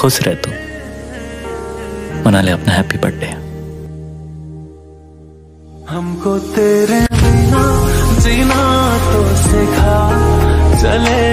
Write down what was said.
खुश रह तू। मना ले अपना हैप्पी बर्थडे हमको तेरे बिना जीना तो सिखा। चले